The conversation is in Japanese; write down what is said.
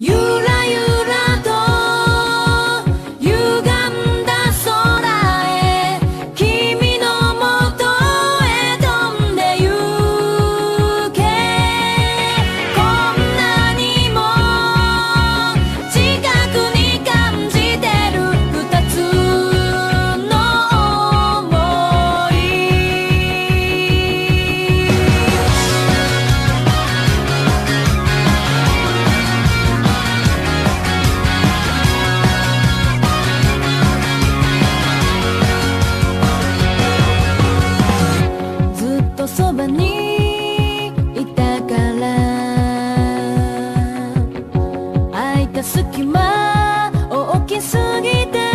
You. そばにいたから。空いた隙間大きすぎて。